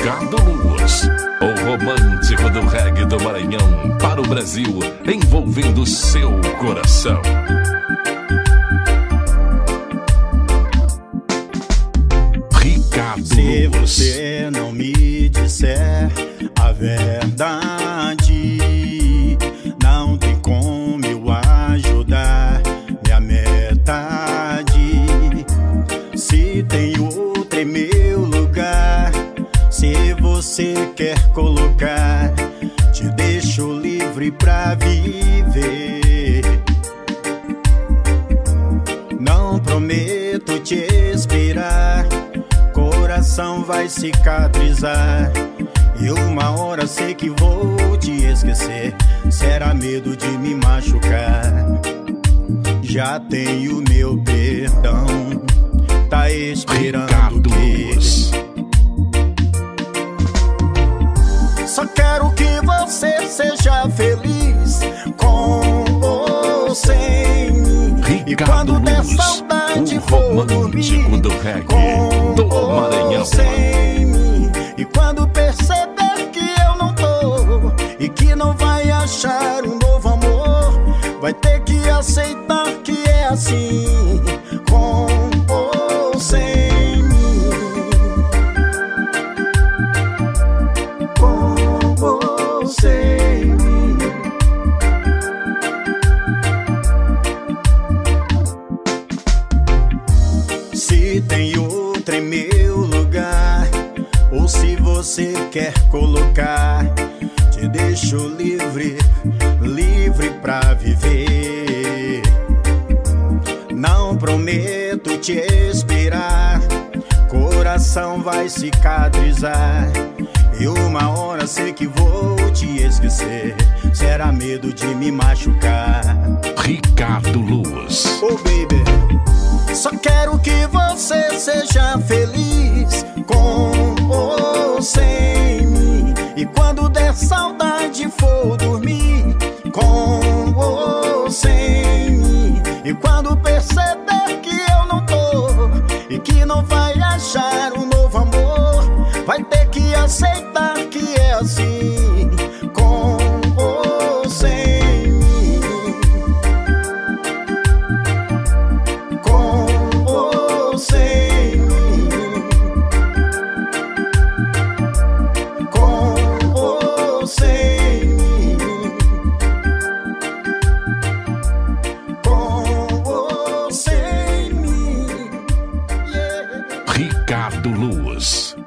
Ricardo Luz, o romântico do reggae do Maranhão para o Brasil, envolvendo seu coração. Ricardo Se Luz. você não me disser a verdade, não tem como eu ajudar minha metade. Se tem você quer colocar, te deixo livre pra viver. Não prometo te esperar, coração vai cicatrizar. E uma hora sei que vou te esquecer. Será medo de me machucar. Já tenho meu perdão, tá esperando só quero que você seja feliz com ou sem mim. E quando der Luz, saudade o for dormir, do reggae com do ou Maranhão. sem mim. E quando perceber que eu não tô e que não vai achar um novo amor, vai ter que aceitar que é assim, Se tem outra em meu lugar, ou se você quer colocar, te deixo livre, livre pra viver. Não prometo te esperar, coração vai cicatrizar. E uma hora sei que vou te esquecer. Será medo de me machucar. Ricardo Luz. Oh baby, só quero que você seja feliz com ou sem mim. E quando der saudade for dormir com ou sem mim. E quando perceber que eu não tô e que não vai achar um novo amor, vai ter que aceitar que é assim Ricardo Luz.